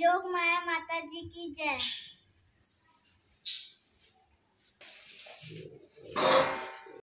योग माया माता जी की जय।